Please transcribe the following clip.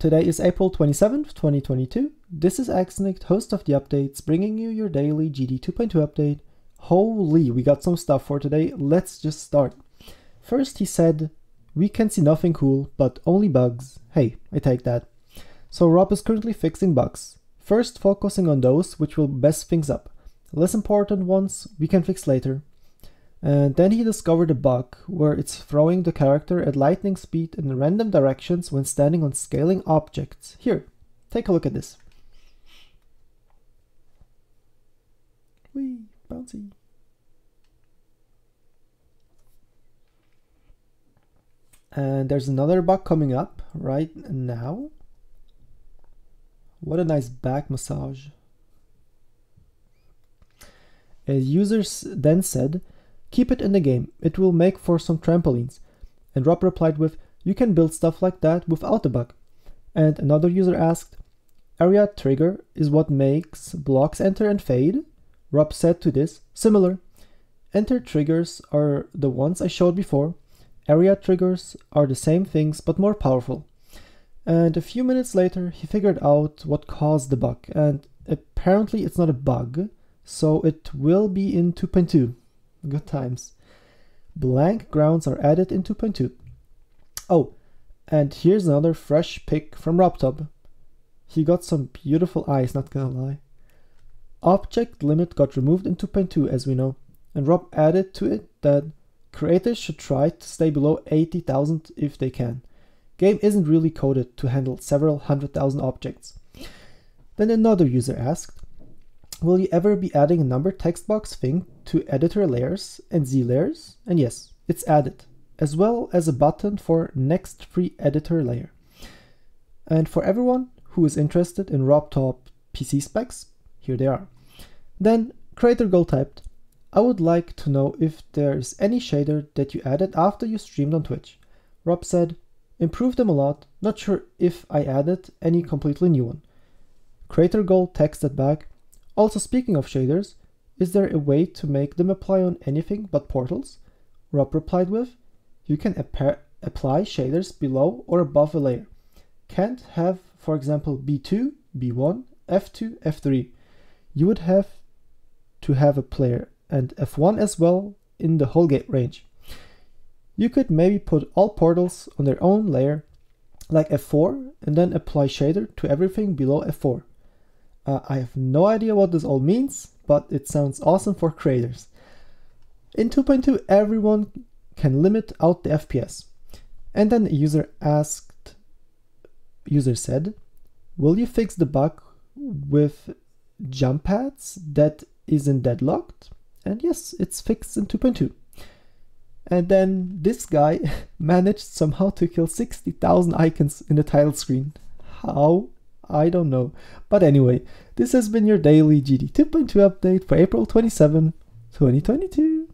Today is April 27th, 2022. This is xNyyct, host of the updates, bringing you your daily GD 2.2 update. Holy, we got some stuff for today. Let's just start. First, he said, We can see nothing cool, but only bugs. Hey, I take that. So, Rob is currently fixing bugs. First, focusing on those which will mess things up. Less important ones we can fix later. And then he discovered a bug where it's throwing the character at lightning speed in random directions when standing on scaling objects. Here, take a look at this. Whee, bouncy. And there's another bug coming up right now. What a nice back massage. A user then said, Keep it in the game, it will make for some trampolines. And Rob replied with, You can build stuff like that without a bug. And another user asked, Area trigger is what makes blocks enter and fade? Rob said to this, Similar. Enter triggers are the ones I showed before. Area triggers are the same things but more powerful. And a few minutes later, he figured out what caused the bug, and apparently it's not a bug, so it will be in 2.2. Good times. Blank grounds are added in 2.2. Oh, and here's another fresh pick from RobTop. He got some beautiful eyes, not gonna lie. Object limit got removed in 2.2 as we know, and Rob added to it that creators should try to stay below 80,000 if they can. Game isn't really coded to handle several hundred thousand objects. Then another user asked, Will you ever be adding a number text box thing to editor layers and Z layers? And yes, it's added, as well as a button for next free editor layer. And for everyone who is interested in RobTop PC specs, here they are. Then creator goal typed, I would like to know if there's any shader that you added after you streamed on Twitch. Rob said, improved them a lot, not sure if I added any completely new one. Creator goal texted back, also speaking of shaders, is there a way to make them apply on anything but portals? Rob replied with, you can apply shaders below or above a layer. Can't have, for example, B2, B1, F2, F3. You would have to have a player and F1 as well in the whole gate range. You could maybe put all portals on their own layer, like F4, and then apply shader to everything below F4. Uh, I have no idea what this all means, but it sounds awesome for creators. In 2.2, everyone can limit out the FPS. And then a user asked, user said, will you fix the bug with jump pads that isn't deadlocked? And yes, it's fixed in 2.2. And then this guy managed somehow to kill 60,000 icons in the title screen. How? I don't know. But anyway, this has been your daily GD 2.2 update for April 27, 2022.